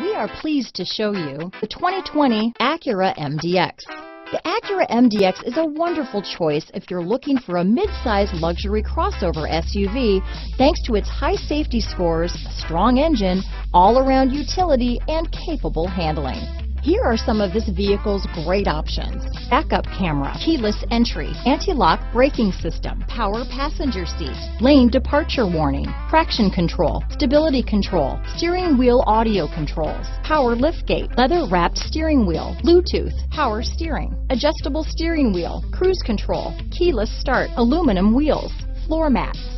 We are pleased to show you the 2020 Acura MDX. The Acura MDX is a wonderful choice if you're looking for a mid-size luxury crossover SUV thanks to its high safety scores, strong engine, all-around utility, and capable handling. Here are some of this vehicle's great options. Backup camera, keyless entry, anti-lock braking system, power passenger seat, lane departure warning, traction control, stability control, steering wheel audio controls, power liftgate, leather wrapped steering wheel, Bluetooth, power steering, adjustable steering wheel, cruise control, keyless start, aluminum wheels, floor mats,